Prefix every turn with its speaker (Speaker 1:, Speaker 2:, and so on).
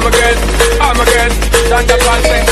Speaker 1: I'm a good, I'm a good, Santa Claus